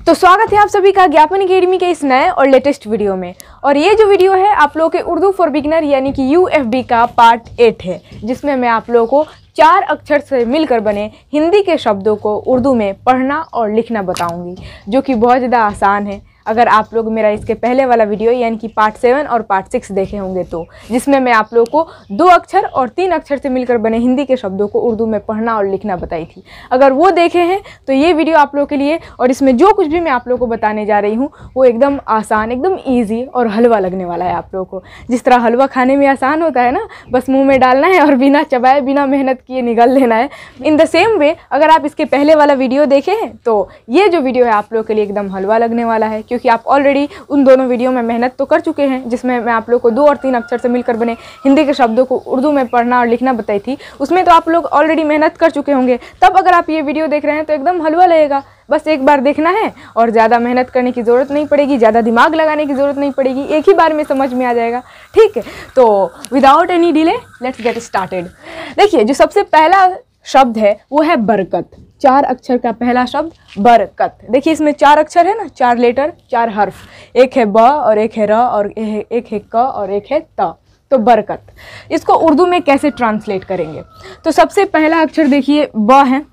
तो स्वागत है आप सभी का ज्ञापन अकेडमी के इस नए और लेटेस्ट वीडियो में। और ये जो वीडियो है, आप लोगों के उर्दू फॉर बिगनर यानी कि यूएफबी का पार्ट एट है, जिसमें मैं आप लोगों को चार अक्षर से मिलकर बने हिंदी के शब्दों को उर्दू में पढ़ना और लिखना बताऊँगी, जो कि बहुत ज़्यादा आसान है। अगर आप लोग मेरा इसके पहले वाला वीडियो, यानी कि पार्ट सेवन और पार्ट सिक्स देखे होंगे तो जिसमें मैं आप लोग को दो अक्षर और तीन अक्षर से मिलकर बने हिंदी के शब्दों को उर्दू में पढ़ना और लिखना बताई थी। अगर वो देखे हैं तो ये वीडियो आप लोग के लिए और इसमें जो कुछ भी मैं आप लोग को बताने जा रही हूँ, वो एकदम आसान, एकदम ईजी और हलवा लगने वाला है आप लोग को। जिस तरह हलवा खाने में आसान होता है ना, बस मुँह में डालना है और बिना चबाए, बिना मेहनत किए निगल लेना है। इन द सेम वे अगर आप इसके पहले वाला वीडियो देखे हैं तो ये जो वीडियो है आप लोग के लिए एकदम हलवा लगने वाला है, क्योंकि आप ऑलरेडी उन दोनों वीडियो में मेहनत तो कर चुके हैं, जिसमें मैं आप लोग को दो और तीन अक्षर से मिलकर बने हिंदी के शब्दों को उर्दू में पढ़ना और लिखना बताई थी, उसमें तो आप लोग ऑलरेडी मेहनत कर चुके होंगे। तब अगर आप ये वीडियो देख रहे हैं तो एकदम हलवा लगेगा। बस एक बार देखना है और ज़्यादा मेहनत करने की ज़रूरत नहीं पड़ेगी, ज़्यादा दिमाग लगाने की ज़रूरत नहीं पड़ेगी, एक ही बार में समझ में आ जाएगा। ठीक है तो without any delay let's get started देखिए, जो सबसे पहला शब्द है, वो है बरकत। चार अक्षर का पहला शब्द बरकत। देखिए इसमें चार अक्षर है ना? चार लेटर, चार हर्फ। एक है ब और एक है र और एक है क और एक है त। तो बरकत। इसको उर्दू में कैसे ट्रांसलेट करेंगे? तो सबसे पहला अक्षर देखिए, ब है।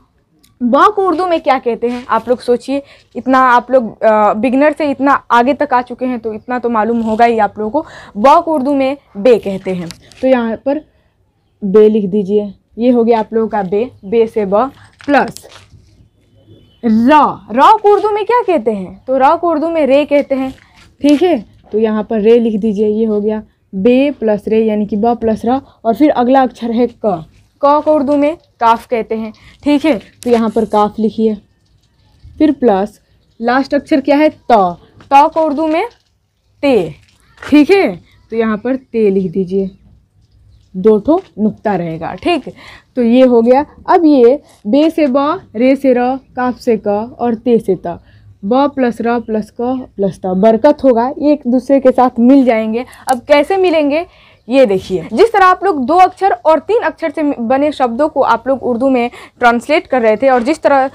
ब को उर्दू में क्या कहते हैं? आप लोग सोचिए, इतना आप लोग बिगनर से इतना आगे तक आ चुके हैं तो इतना तो मालूम होगा ही आप लोगों को। ब को उर्दू में बे कहते हैं। तो यहाँ पर बे लिख दीजिए। ये हो गया आप लोगों का बे बे से ब प्लस रा को उर्दू में क्या कहते हैं? तो रा को उर्दू में रे कहते हैं, ठीक है? तो यहाँ पर रे लिख दीजिए, ये हो गया बे प्लस रे, यानी कि ब प्लस रा, और फिर अगला अक्षर है क. क को उर्दू में काफ कहते हैं, ठीक है? तो यहाँ पर काफ लिखिए। फिर प्लस लास्ट अक्षर क्या है? त. त को उर्दू में ते, ठीक है? तो यहाँ पर ते लिख दीजिए। दो ठो नुकता रहेगा, ठीक? तो ये हो गया। अब ये बे से ब, रे से र काफ से क और ते से त। ब प्लस र प्लस क प्लस त। बरकत होगा ये एक दूसरे के साथ मिल जाएँगे। अब कैसे मिलेंगे? ये देखिए, जिस तरह आप लोग दो अक्षर और तीन अक्षर से बने शब्दों को आप लोग उर्दू में ट्रांसलेट कर रहे थे और जिस तरह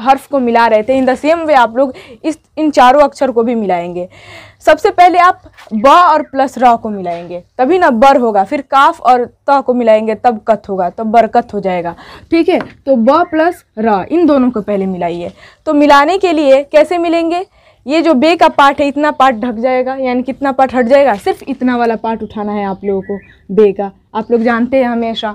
हर्फ को मिला रहे थे इन द सेम वे आप लोग इस, इन चारों अक्षर को भी मिलाएँगे। सबसे पहले आप ब और प्लस र को मिलाएँगे। तभी ना बर होगा, फिर काफ और त को मिलाएँगे, तब कत होगा, तब बरकत हो जाएगा। ठीक है? तो ब प्लस र इन दोनों को पहले मिलाइए। तो मिलाने के लिए कैसे मिलेंगे? ये जो बे का पार्ट है, इतना पार्ट ढक जाएगा, यानी कितना पार्ट हट जाएगा? सिर्फ़ इतना वाला पार्ट उठाना है आप लोगों को, बे का। आप लोग जानते हैं हमेशा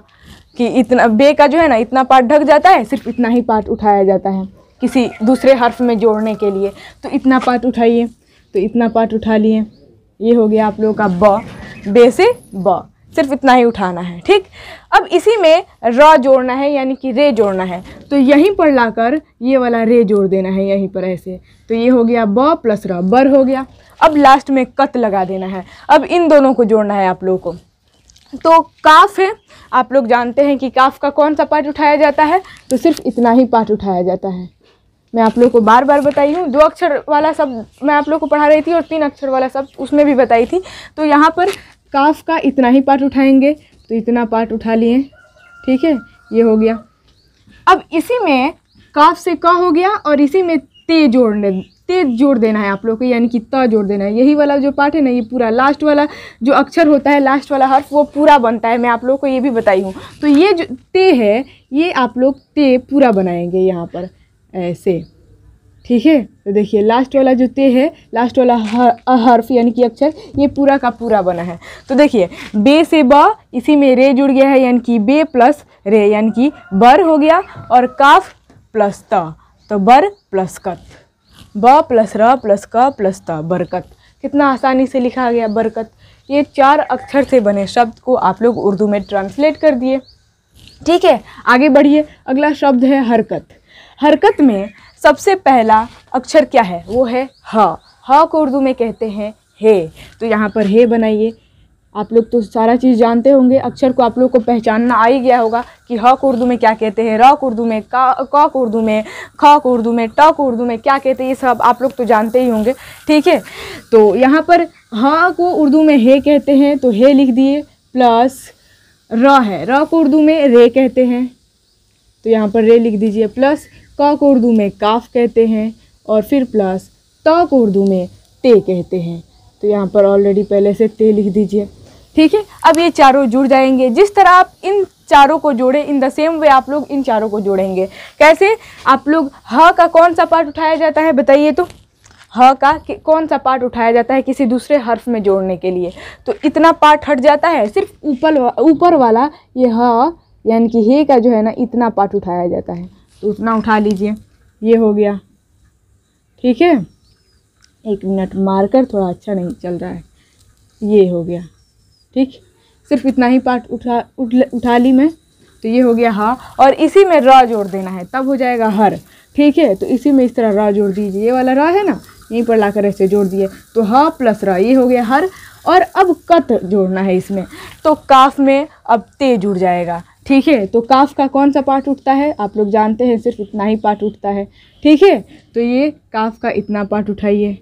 कि इतना, बे का जो है ना, इतना पार्ट ढक जाता है, सिर्फ़ इतना ही पार्ट उठाया जाता है किसी दूसरे हर्फ में जोड़ने के लिए। तो इतना पार्ट उठाइए तो इतना पार्ट उठा लिए। ये हो गया आप लोगों का ब, बे से ब। सिर्फ़ इतना ही उठाना है, ठीक? अब इसी में र जोड़ना है, यानी कि रे जोड़ना है। तो यहीं पर लाकर ये वाला रे जोड़ देना है, यहीं पर ऐसे। तो ये हो गया ब प्लस र, बर हो गया। अब लास्ट में कत लगा देना है। अब इन दोनों को जोड़ना है आप लोगों को। तो काफ है, आप लोग जानते हैं कि काफ का कौन सा पार्ट उठाया जाता है? तो सिर्फ़ इतना ही पार्ट उठाया जाता है। मैं आप लोग को बार बार बताई हूँ, दो अक्षर वाला सब मैं आप लोग को पढ़ा रही थी और तीन अक्षर वाला सब उसमें भी बताई थी। तो यहाँ पर काफ का इतना ही पार्ट उठाएँगे। तो इतना पार्ट उठा लिए। ठीक है? ये हो गया। अब इसी में काफ से क हो गया और इसी में ते जोड़ने ते जोड़ देना है आप लोग को, यानी कि त जोड़ देना है। यही वाला जो पार्ट है ना, ये पूरा लास्ट वाला जो अक्षर होता है लास्ट वाला हर्फ वो पूरा बनता है। मैं आप लोग को ये भी बताई हूँ। तो ये जो ते है, ये आप लोग ते पूरा बनाएँगे यहाँ पर, ऐसे। ठीक है? तो देखिए लास्ट वाला जो ते है लास्ट वाला हर, हर्फ यानी कि अक्षर ये पूरा का पूरा बना है। तो देखिए बे से ब इसी में रे जुड़ गया है यानी कि बे प्लस रे यानी कि बर हो गया और काफ प्लस त। तो बर प्लस कत। ब प्लस र प्लस क प्लस त बरकत। कितना आसानी से लिखा गया बरकत। ये चार अक्षर से बने शब्द को आप लोग उर्दू में ट्रांसलेट कर दिए। ठीक है आगे बढ़िए। अगला शब्द है हरकत। हरकत में सबसे पहला अक्षर क्या है? वो है ह। ह को उर्दू में कहते हैं हे। तो यहाँ पर हे बनाइए। आप लोग तो सारा चीज़ जानते होंगे। अक्षर को आप लोग को पहचानना आ ही गया होगा कि ह को उर्दू में क्या कहते हैं। र को उर्दू में का, क को उर्दू में, ख को उर्दू में, ट को उर्दू में क्या कहते हैं, ये सब आप लोग तो जानते ही होंगे। ठीक है? तो यहाँ पर ह को उर्दू में हे कहते हैं। तो हे लिख दिए। प्लस र है। र को उर्दू में रे कहते हैं। तो यहाँ पर रे लिख दीजिए। प्लस क को उर्दू में काफ कहते हैं और फिर प्लस त को उर्दू में ते कहते हैं। तो यहाँ पर ऑलरेडी पहले से ते लिख दीजिए। ठीक है? अब ये चारों जुड़ जाएँगे। जिस तरह आप इन चारों को जोड़े इन द सेम वे आप लोग इन चारों को जोड़ेंगे। कैसे? आप लोग ह का कौन सा पार्ट उठाया जाता है बताइए तो? ह का कौन सा पार्ट उठाया जाता है किसी दूसरे हर्फ में जोड़ने के लिए? तो इतना पार्ट हट जाता है। सिर्फ़ ऊपर ऊपर वाला ये ह, यानी कि हे का जो है ना, इतना पार्ट उठाया जाता है। तो उतना उठा लीजिए। ये हो गया। ठीक है? एक मिनट, मार्कर थोड़ा अच्छा नहीं चल रहा है। ये हो गया। ठीक? सिर्फ़ इतना ही पार्ट उठा, उठ ली मैं। तो ये हो गया हा। और इसी में र जोड़ देना है। तब हो जाएगा हर। ठीक है? तो इसी में इस तरह र जोड़ दीजिए। ये वाला र है ना? यहीं पर लाकर ऐसे जोड़ दिए। तो हा प्लस र। ये हो गया हर। और अब कत जोड़ना है इसमें। तो काफ में अब ते जुड़ जाएगा। ठीक है? तो काफ का कौन सा पार्ट उठता है? आप लोग जानते हैं, सिर्फ़ इतना ही पार्ट उठता है। ठीक है? तो ये काफ का इतना पार्ट उठाइए।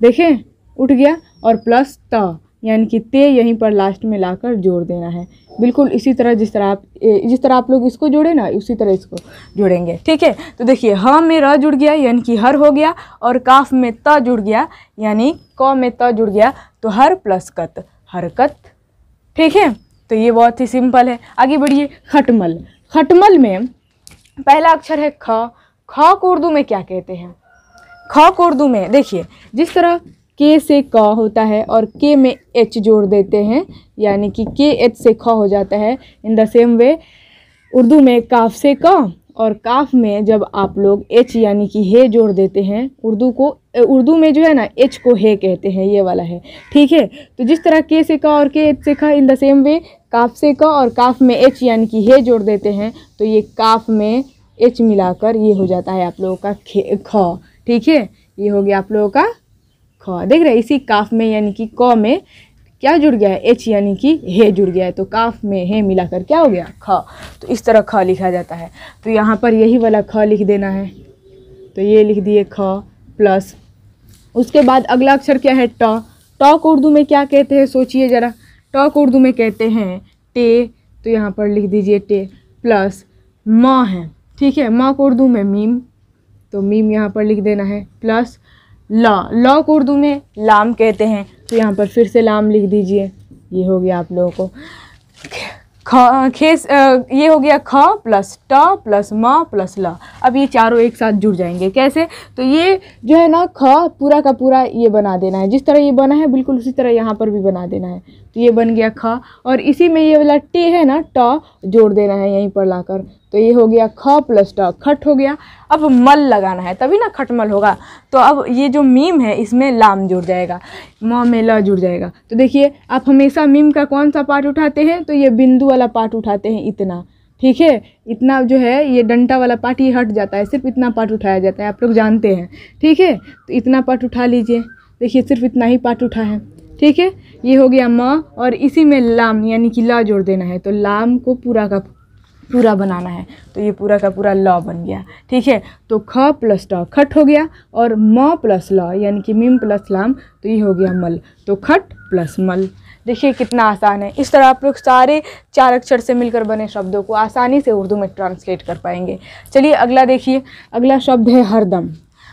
देखें, उठ गया और प्लस त, यानी कि ते यहीं पर लास्ट में लाकर जोड़ देना है। बिल्कुल इसी तरह जिस तरह आप जिस तरह आप लोग इसको जोड़े ना, उसी तरह इसको जोड़ेंगे। ठीक है? तो देखिए, ह में र जुड़ गया, यानी कि हर हो गया, और काफ में त जुड़ गया, यानी क में त जुड़ गया तो हर प्लस कत, हरकत। ठीक है? तो ये बहुत ही सिंपल है। आगे बढ़िए, खटमल। खटमल में पहला अक्षर है ख। ख को उर्दू में क्या कहते हैं? ख को उर्दू में, देखिए, जिस तरह के से क होता है और के में एच जोड़ देते हैं, यानी कि के एच से ख हो जाता है, in the same way, Urdu में काफ से क और काफ में जब आप लोग एच यानी कि हे जोड़ देते हैं, उर्दू को उर्दू में जो है ना, एच को हे कहते हैं, ये वाला है। ठीक है? तो जिस तरह के से क और के, एच से ख इन द सेम वे, काफ से क और काफ में एच यानी कि हे जोड़ देते हैं तो ये काफ में एच मिलाकर ये हो जाता है आप लोगों का खे, ख। ठीक है? ये हो गया आप लोगों का ख। देख रहे हैं, इसी काफ में यानी कि क में क्या जुड़ गया है? एच यानी कि हे जुड़ गया है। तो काफ में हे मिलाकर क्या हो गया? ख। तो इस तरह ख लिखा जाता है। तो यहाँ पर यही वाला ख लिख देना है। तो ये लिख दिए ख प्लस उसके बाद अगला अक्षर क्या है? ट। ट को उर्दू में क्या कहते हैं? सोचिए ज़रा। ट को उर्दू में कहते हैं, टे। तो यहाँ पर लिख दीजिए टे प्लस म है। ठीक है? म उर्दू में मीम। तो मीम यहाँ पर लिख देना है, प्लस लॉ। लॉ उर्दू में लाम कहते हैं। तो यहाँ पर फिर से लाम लिख दीजिए। ये हो गया आप लोगों को। खेस ये हो गया ख प्लस ट प्लस म प्लस ल। अब ये चारों एक साथ जुड़ जाएँगे, कैसे? तो ये जो है ना, ख पूरा का पूरा ये बना देना है। जिस तरह ये बना है, बिल्कुल उसी तरह यहाँ पर भी बना देना है। तो ये बन गया ख। और इसी में ये वाला टे है ना, ट, जोड़ देना है यहीं पर लाकर। तो ये हो गया ख प्लस ट। खट हो गया। अब मल लगाना है, तभी ना खटमल होगा। तो अब ये जो मीम है, इसमें लाम जुड़ जाएगा। म में ल जुड़ जाएगा। तो देखिए, आप हमेशा मीम का कौन सा पार्ट उठाते हैं? तो ये बिंदु वाला पार्ट उठाते हैं इतना। ठीक है? इतना जो है, ये डंटा वाला पार्ट ये हट जाता है। सिर्फ़ इतना पार्ट उठाया जाता है। आप लोग जानते हैं। ठीक है? तो इतना पार्ट उठा लीजिए। देखिए, सिर्फ़ इतना ही पार्ट उठा है। ठीक है? ये हो गया म और इसी में लाम यानी कि ला जोड़ देना है। तो लाम को पूरा का पूरा बनाना है। तो ये पूरा का पूरा लॉ बन गया। ठीक है? तो ख प्लस ट खट हो गया और म प्लस लॉ यानी कि मिम प्लस लाम तो ये हो गया मल। तो खट प्लस मल। देखिए कितना आसान है। इस तरह आप लोग सारे चार अक्षर से मिलकर बने शब्दों को आसानी से उर्दू में ट्रांसलेट कर पाएँगे। चलिए अगला देखिए। अगला शब्द है हरदम।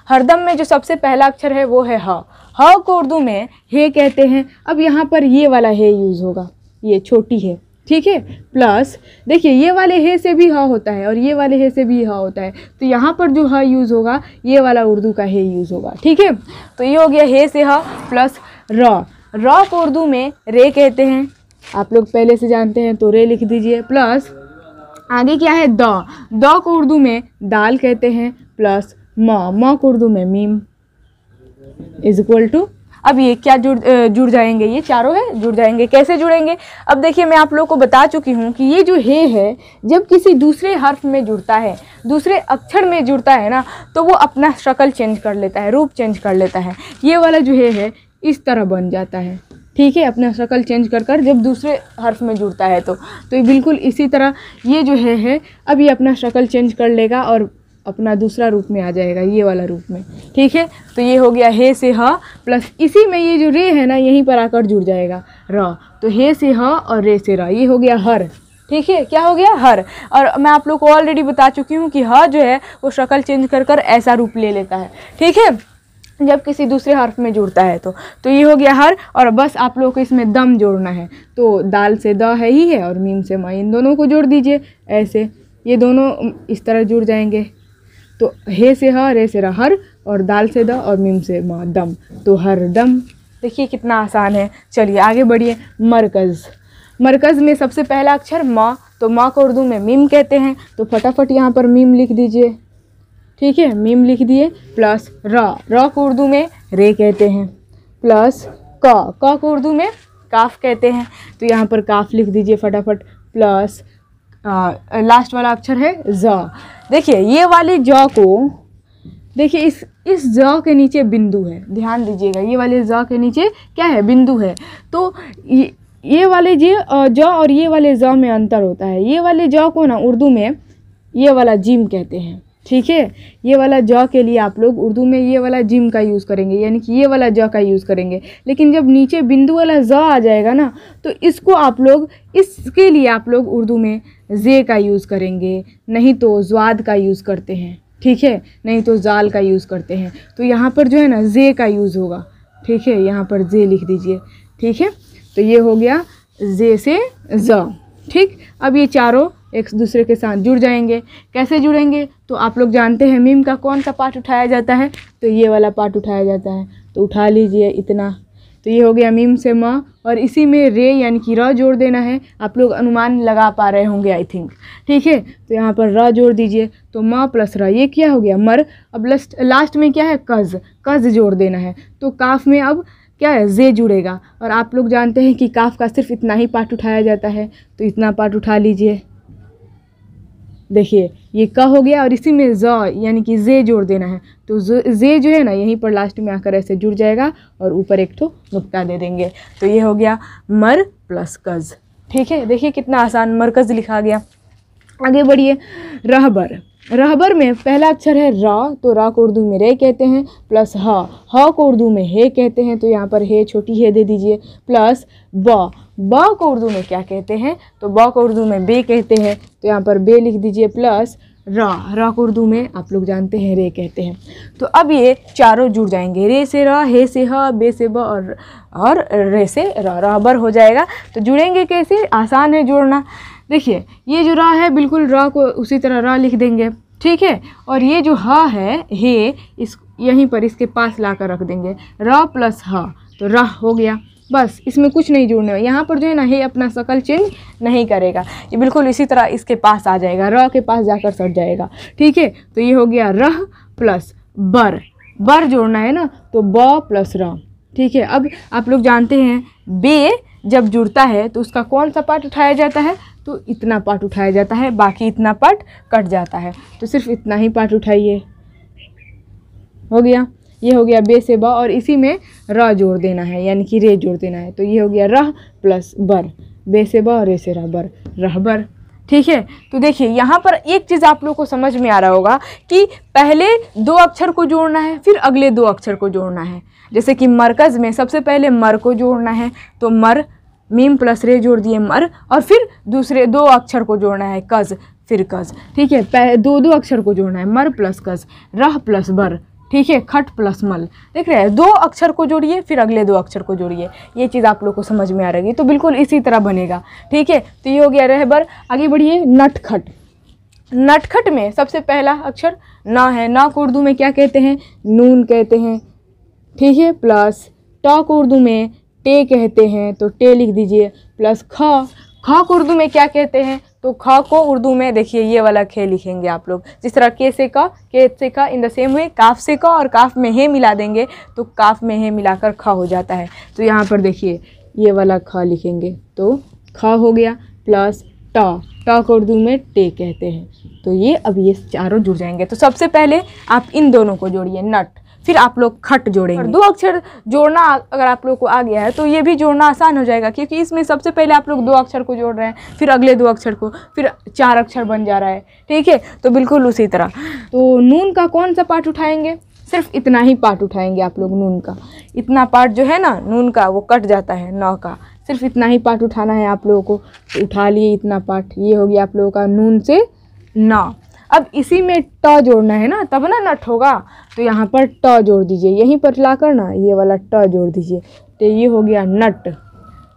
हरदम में जो सबसे पहला अक्षर है वो है ह। ह को उर्दू में हे कहते हैं, अब यहाँ पर ये वाला हे यूज़ होगा। ये छोटी है, ठीक है? प्लस देखिए, ये वाले हे से भी ह होता है और ये वाले हे से भी हा होता है। तो यहाँ पर जो ह यूज़ होगा, ये वाला उर्दू का हे यूज़ होगा, ठीक है? तो ये हो गया हे से ह प्लस र र को उर्दू में रे कहते हैं। आप लोग पहले से जानते हैं तो रे लिख दीजिए। प्लस आगे क्या है? द. को उर्दू में दाल कहते हैं प्लस म म को उर्दू में मीम इज़ इक्वल टू अब ये क्या जुड़ जुड़ जाएँगे? ये चारों है, जुड़ जाएँगे, कैसे जुड़ेंगे? अब देखिए, मैं आप लोगों को बता चुकी हूँ कि ये जो हे है, जब किसी दूसरे हर्फ में जुड़ता है, दूसरे अक्षर में जुड़ता है ना तो वो अपना शक्ल चेंज कर लेता है, रूप चेंज कर लेता है। ये वाला जो हे है, इस तरह बन जाता है। ठीक है, अपना शक्ल चेंज कर कर जब दूसरे हर्फ में जुड़ता है तो। तो बिल्कुल इसी तरह ये जो है है, अब ये अपना शक्ल चेंज कर लेगा और अपना दूसरा रूप में आ जाएगा, ये वाला रूप में। ठीक है? तो ये हो गया हे से ह प्लस इसी में ये जो रे है ना, यहीं पर आकर जुड़ जाएगा, र। तो हे से ह और रे से र, ये हो गया हर। ठीक है? क्या हो गया? हर। और मैं आप लोग को ऑलरेडी बता चुकी हूँ कि ह जो है, वो शक्ल चेंज कर कर ऐसा रूप ले लेता है। ठीक है? जब किसी दूसरे हर्फ में जुड़ता है तो। तो ये हो गया हर और बस आप लोगों को इसमें दम जोड़ना है। तो दाल से द है ही है और मीम से माँ, इन दोनों को जोड़ दीजिए, ऐसे। ये दोनों इस तरह जुड़ जाएँगे। तो हे से ह रे से हर, और दाल से द और मीम से माँ दम। तो हर दम। देखिए कितना आसान है। चलिए आगे बढ़िए। मरकज़। मरकज़ में सबसे पहला अक्षर माँ। तो माँ को उर्दू में मीम कहते हैं। तो फटाफट यहाँ पर मीम लिख दीजिए। ठीक है? मीम लिख दिए। प्लस र। र को उर्दू में रे कहते हैं। प्लस क। क को उर्दू में काफ कहते हैं। तो यहाँ पर काफ लिख दीजिए फटाफट। प्लस लास्ट वाला अक्षर है ज। देखिए, ये वाले ज को, देखिए, इस इस ज के नीचे बिंदु है। ध्यान दीजिएगा, ये वाले ज के नीचे क्या है? बिंदु है। तो ये ये वाले जे ज और ये वाले ज में अंतर होता है। ये वाले ज को ना उर्दू में ये वाला जिम कहते हैं। ठीक है? ये वाला ज के लिए आप लोग उर्दू में ये वाला जिम का यूज़ करेंगे, यानी कि ये वाला ज का यूज़ करेंगे। लेकिन जब नीचे बिंदु वाला ज आ जाएगा ना तो इसको आप लोग, इसके लिए आप लोग उर्दू में जे का यूज़ करेंगे, नहीं तो ज्वाद का यूज़ करते हैं, ठीक है? नहीं तो जाल का यूज़ करते हैं। तो यहाँ पर जो है ना, जे का यूज़ होगा, ठीक है? यहाँ पर जे लिख दीजिए, ठीक है? तो ये हो गया जे से ज, ठीक? अब ये चारों एक दूसरे के साथ जुड़ जाएँगे। कैसे जुड़ेंगे? तो आप लोग जानते हैं मीम का कौन सा पार्ट उठाया जाता है? तो ये वाला पार्ट उठाया जाता है। तो उठा लीजिए इतना। तो ये हो गया मीम से म, और इसी में रे यानी कि र जोड़ देना है। आप लोग अनुमान लगा पा रहे होंगे आई थिंक ठीक है? तो यहाँ पर र जोड़ दीजिए। तो माँ प्लस र, ये क्या हो गया? मर। अब लास्ट लास्ट में क्या है? कज़। कज़ जोड़ देना है। तो काफ में अब क्या है? जे जुड़ेगा। और आप लोग जानते हैं कि काफ का सिर्फ़ इतना ही पार्ट उठाया जाता है। तो इतना पार्ट उठा लीजिए। देखिए ये क हो गया और इसी में ज यानी कि जे जोड़ देना है। तो जे, जो है ना, यहीं पर लास्ट में आकर ऐसे जुड़ जाएगा और ऊपर एक ठो नुक्ता दे देंगे। तो ये हो गया मर प्लस कज़। ठीक है? देखिए कितना आसान मरकज़ लिखा गया। आगे बढ़िए। रहबर। रहबर में पहला अक्षर है रा तो रा को उर्दू में रे कहते हैं प्लस ह। ह को उर्दू में हे कहते हैं तो यहाँ पर हे छोटी हे दे दीजिए। प्लस ब ब को उर्दू में क्या कहते हैं? तो ब को उर्दू में बे कहते हैं। तो यहाँ पर बे लिख दीजिए प्लस रा। रा को उर्दू में आप लोग जानते हैं, रे कहते हैं। तो अब ये चारों जुड़ जाएँगे। रे से रा, हे से ह, बे से ब और और रे से रा। रहबर हो जाएगा। तो जुड़ेंगे कैसे? आसान है जोड़ना। देखिए, ये जो रा है, बिल्कुल रा को उसी तरह रा लिख देंगे। ठीक है? और ये जो ह है, हे, इस, यहीं पर इसके पास ला कर रख देंगे। र प्लस ह। तो रह हो गया। बस इसमें कुछ नहीं जुड़ने वाला। यहाँ पर जो है ना, हे अपना शकल चेंज नहीं करेगा। ये बिल्कुल इसी तरह इसके पास आ जाएगा। र के पास जाकर सट जाएगा। ठीक है? तो ये हो गया रह प्लस बर। बर जोड़ना है ना तो ब प्लस र। ठीक है? अब आप लोग जानते हैं, बे जब जुड़ता है तो उसका कौन सा पार्ट उठाया जाता है? तो इतना पार्ट उठाया जाता है, बाकी इतना पार्ट कट जाता है। तो सिर्फ़ इतना ही पार्ट उठाइए। हो गया? ये हो गया बे से ब और इसी में र जोड़ देना है, यानी कि रे जोड़ देना है। तो ये हो गया रह प्लस बर। बे से ब, रे से रहबर रहबर ठीक है? तो देखिए, यहाँ पर एक चीज़ आप लोग को समझ में आ रहा होगा कि पहले दो अक्षर को जोड़ना है, फिर अगले दो अक्षर को जोड़ना है। जैसे कि मरकज़ में सबसे पहले मर को जोड़ना है तो मर, मीम प्लस रे जोड़ दिए मर, और फिर दूसरे दो अक्षर को जोड़ना है कज़, फिर कज़। ठीक है? दो दो अक्षर को जोड़ना है, मर प्लस कज़, रह प्लस बर। ठीक है, खट प्लस मल। देख रहे हैं, दो अक्षर को जोड़िए, फिर अगले दो अक्षर को जोड़िए। ये चीज़ आप लोग को समझ में आ रही तो बिल्कुल इसी तरह बनेगा। ठीक है तो ये हो गया रहबर। आगे बढ़िए, नटखट। नटखट में सबसे पहला अक्षर ना है। ना को उर्दू में क्या कहते हैं? नून कहते हैं। ठीक है, प्लस ट को उर्दू में टे कहते हैं तो टे लिख दीजिए। प्लस ख ख को उर्दू में क्या कहते हैं? तो ख को उर्दू में देखिए, ये वाला खे लिखेंगे आप लोग। जिस तरह के से का, के से का, इन द सेम वे, काफ से का और काफ में हे मिला देंगे तो काफ में हे मिलाकर ख हो जाता है। तो यहाँ पर देखिए, ये वाला ख लिखेंगे। तो ख हो गया, प्लस ट। ट को उर्दू में टे कहते हैं। तो ये अब ये चारों जुड़ जाएँगे। तो सबसे पहले आप इन दोनों को जोड़िए, नट। फिर आप लोग खट जोड़ेंगे। दो अक्षर जोड़ना अगर आप लोग को आ गया है तो ये भी जोड़ना आसान हो जाएगा, क्योंकि इसमें सबसे पहले आप लोग दो अक्षर को जोड़ रहे हैं, फिर अगले दो अक्षर को, फिर चार अक्षर बन जा रहा है, ठीक है? तो बिल्कुल उसी तरह। तो नून का कौन सा पार्ट उठाएँगे? सिर्फ़ इतना ही पार्ट उठाएँगे आप लोग नून का। इतना पार्ट जो है ना, नून का, वो कट जाता है, नौ का। सिर्फ़ इतना ही पार्ट उठाना है आप लोगों को तो उठा लिए इतना पार्ट, ये हो गया आप लोगों का नून से ना। अब इसी में ट जोड़ना है ना, तब ना नट होगा। तो यहाँ पर ट जोड़ दीजिए, यहीं पर ला कर ना ये वाला ट जोड़ दीजिए। तो ये हो गया नट,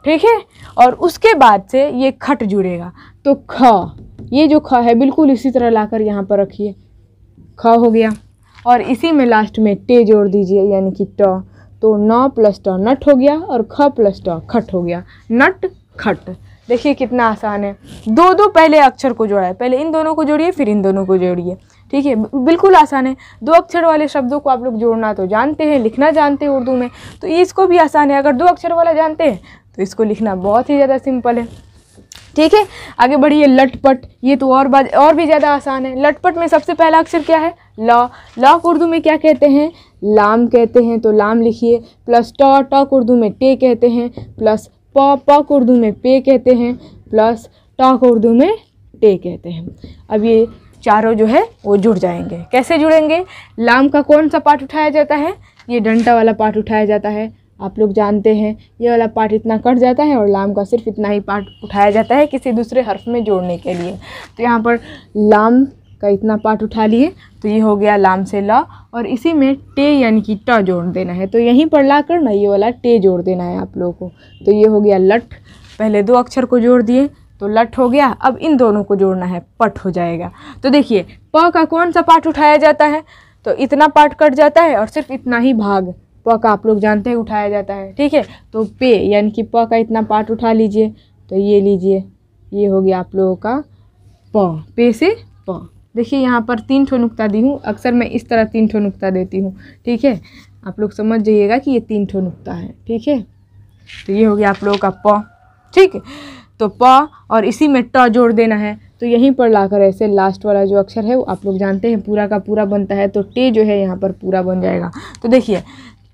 ठीक है? और उसके बाद से ये खट जुड़ेगा। तो ख, ये जो ख है, बिल्कुल इसी तरह लाकर यहाँ पर रखिए। ख हो गया। और इसी में लास्ट में टे जोड़ दीजिए, यानी कि ट। तो न प्लस ट नट हो गया और ख प्लस ट खट हो गया। नट, खट। देखिए कितना आसान है। दो दो पहले अक्षर को जोड़ा है। पहले इन दोनों को जोड़िए, फिर इन दोनों को जोड़िए। ठीक है? बिल्कुल आसान है। दो अक्षर वाले शब्दों को आप लोग जोड़ना तो जानते हैं, लिखना जानते हैं उर्दू में। तो इसको भी आसान है। अगर दो अक्षर वाला जानते हैं तो इसको लिखना बहुत ही ज़्यादा सिंपल है। ठीक है? आगे बढ़िए, लटपट। ये तो और बात, और भी ज़्यादा आसान है। लटपट में सबसे पहला अक्षर क्या है? लॉ। लॉ उर्दू में क्या कहते हैं? लाम कहते हैं तो लाम लिखिए। प्लस ट ट उर्दू में टे कहते हैं। प्लस प प को उर्दू में पे कहते हैं, प्लस ट को उर्दू में टे कहते हैं। अब ये चारों जो है, वो जुड़ जाएँगे। कैसे जुड़ेंगे? लाम का कौन सा पार्ट उठाया जाता है? ये डंटा वाला पार्ट उठाया जाता है। आप लोग जानते हैं, ये वाला पार्ट इतना कट जाता है और लाम का सिर्फ़ इतना ही पार्ट उठाया जाता है किसी दूसरे हर्फ में जोड़ने के लिए। तो यहाँ पर लाम का इतना पार्ट उठा लिए तो ये हो गया लाम से ला, और इसी में टे यानी कि ट जोड़ देना है। तो यहीं पर ला कर ना ये वाला टे जोड़ देना है आप लोगों को। तो ये हो गया लट। पहले दो अक्षर को जोड़ दिए तो लट हो गया, अब इन दोनों को जोड़ना है, पट हो जाएगा। तो देखिए, प का कौन सा पार्ट उठाया जाता है? तो इतना पार्ट कट जाता है, और सिर्फ़ इतना ही भाग प का आप लोग जानते हैं, उठाया जाता है, ठीक है? तो पे यानी कि प का इतना पार्ट उठा लीजिए तो ये लीजिए, ये हो गया आप लोगों का प, पे से प। देखिए, यहाँ पर तीन ठो नुक्ता दी हूँ। अक्सर मैं इस तरह तीन ठो नुक्ता देती हूँ, ठीक है? आप लोग समझ जाइएगा कि ये तीन ठो नुक्ता है, ठीक है? तो ये हो गया आप लोगों का प, ठीक है? तो प और इसी में ट जोड़ देना है। तो यहीं पर लाकर ऐसे लास्ट वाला जो अक्षर है, वो आप लोग जानते हैं, पूरा का पूरा बनता है तो टे जो है, यहाँ पर पूरा बन जाएगा। तो देखिए,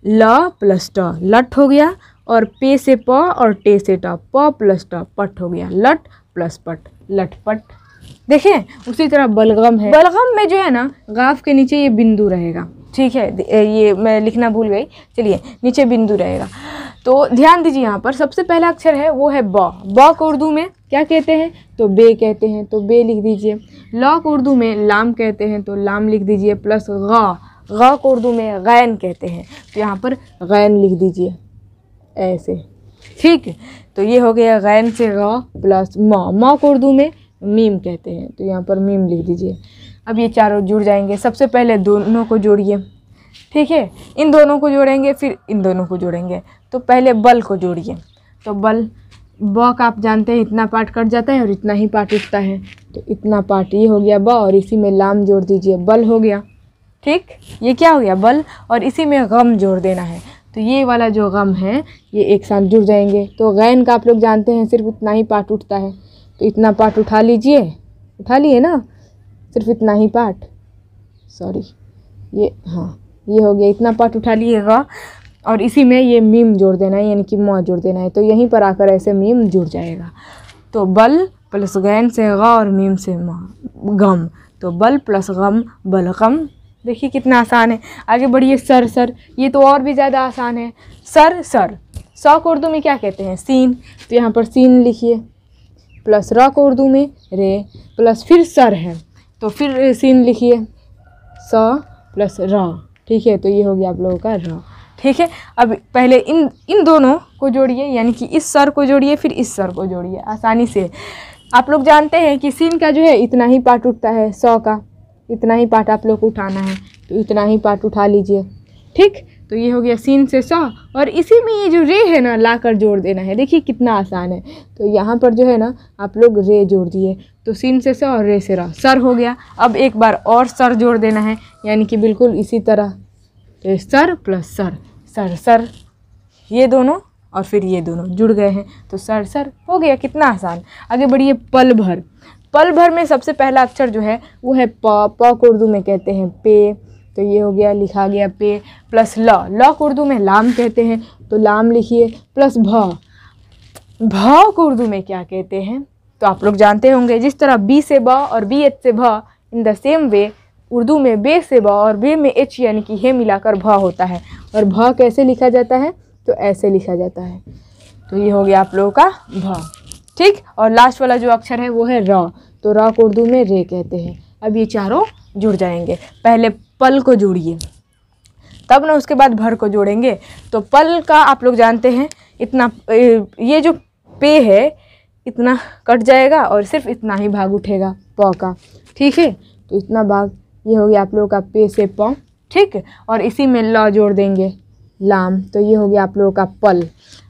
ल प्लस ट, लट हो गया और पे से प और टे से ट, प प्लस ट, पट हो गया, लट प्लस पट, लटपट। देखिए उसी तरह बलगम है। बलगम में जो है ना, गाफ के नीचे ये बिंदु रहेगा। ठीक है ये मैं लिखना भूल गई। चलिए, नीचे बिंदु रहेगा। तो ध्यान दीजिए यहाँ पर, सबसे पहला अक्षर है, वो है ब। ब को उर्दू में क्या कहते हैं? तो बे कहते हैं तो बे लिख दीजिए। लॉ को उर्दू में लाम कहते हैं तो लाम लिख दीजिए, प्लस गा। गा को उर्दू में गैन कहते हैं तो यहाँ पर गैन लिख दीजिए, ऐसे। ठीक तो ये हो गया गैन से गा प्लस म। म को उर्दू में मीम कहते हैं तो यहाँ पर मीम लिख दीजिए। अब ये चारों जुड़ जाएँगे। सबसे पहले दोनों को जोड़िए। ठीक है? इन दोनों को जोड़ेंगे, फिर इन दोनों को जोड़ेंगे। तो पहले बल को जोड़िए। तो बल, ब का आप जानते हैं, इतना पार्ट कट जाता है और इतना ही पार्ट उठता है। तो इतना पार्ट ये हो गया ब और इसी में लाम जोड़ दीजिए। बल हो गया। ठीक? ये क्या हो गया? बल। और इसी में गम जोड़ देना है। तो ये वाला जो गम है, ये एक साथ जुड़ जाएँगे। तो गैन का आप लोग जानते हैं, सिर्फ़ इतना ही पार्ट उठता है। तो इतना पार्ट उठा लीजिए। उठा लिए ना? सिर्फ़ इतना ही पार्ट सॉरी ये हाँ ये हो गया। इतना पार्ट उठा लिएगा। और इसी में ये मीम जोड़ देना है, यानी कि म जोड़ देना है। तो यहीं पर आकर ऐसे मीम जुड़ जाएगा। तो बल प्लस गैन से गा और मीम से गम। तो बल प्लस गम बलगम देखिए कितना आसान है। आगे बढ़िए, सर सर। ये तो और भी ज़्यादा आसान है। सर सर। सौ को उर्दू में क्या कहते हैं? सीन। तो यहाँ पर सीन लिखिए। प्लस र को उर्दू में रे प्लस फिर सर है। तो फिर सीन लिखिए। स प्लस र। ठीक है तो ये हो गया आप लोगों का र। ठीक है, अब पहले इन इन दोनों को जोड़िए, यानी कि इस सर को जोड़िए, फिर इस सर को जोड़िए, आसानी से। आप लोग जानते हैं कि सीन का जो है, इतना ही पार्ट उठता है, सौ का। इतना ही पार्ट आप लोग को उठाना है तो इतना ही पार्ट उठा लीजिए। ठीक? तो ये हो गया सीन से सौ। और इसी में ये जो रे है ना ला कर जोड़ देना है। देखिए कितना आसान है। तो यहाँ पर जो है ना, आप लोग रे जोड़ दिए। तो सीन से सौ और रे से रा। सर हो गया। अब एक बार और सर जोड़ देना है। यानी कि बिल्कुल इसी तरह। तो सर प्लस सर। सर सर। ये दोनों और फिर ये दोनों जुड़ गए हैं। तो सर सर हो गया कितना आसान। आगे बढ़िए पल भर। पल भर में सबसे पहला अक्षर जो है, वो है प। प को उर्दू में कहते हैं पे। तो ये हो गया, लिखा गया पे प्लस ल। ल को उर्दू में लाम कहते हैं तो लाम लिखिए प्लस भ। भ को उर्दू में क्या कहते हैं? तो आप लोग जानते होंगे, जिस तरह बी से ब और बी एच से भ in the same way Urdu में बे से ब और बे में एच यानी कि हे मिलाकर भ होता है। और भ कैसे लिखा जाता है? तो ऐसे लिखा जाता है। तो ये हो गया आप लोगों का भ। ठीक? और लास्ट वाला जो अक्षर है, वो है र। तो र को उर्दू में रे कहते हैं। अब ये चारों जुड़ जाएँगे। पहले पल को जोड़िए। तब ना उसके बाद भर को जोड़ेंगे। तो पल का आप लोग जानते हैं, इतना ये जो पे है, इतना कट जाएगा और सिर्फ़ इतना ही भाग उठेगा पौ का। ठीक है? तो इतना भाग, ये हो गया आप लोगों का पे से पौ ठीक? और इसी में ल जोड़ देंगे। लाम तो ये हो गया आप लोगों का पल।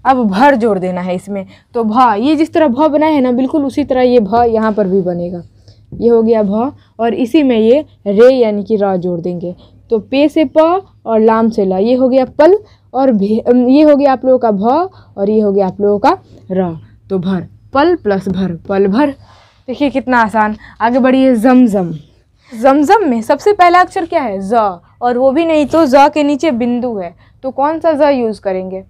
अब भर जोड़ देना है इसमें। तो भ, ये जिस तरह भ बना है ना, बिल्कुल उसी तरह ये भ यहाँ पर भी बनेगा। ये हो गया भ, और इसी में ये रे यानी कि र जोड़ देंगे। तो पे से प और लाम से ला। ये हो गया पल और भे ये हो गया आप लोगों का भ और ये हो गया आप लोगों का र। तो भर, पल प्लस भर, पल भर। देखिए कितना आसान। आगे बढ़िए जमजम। जमजम में सबसे पहला अक्षर क्या है? ज। और वो भी नहीं तो ज के नीचे बिंदु है। तो कौन सा ज यूज़ करेंगे?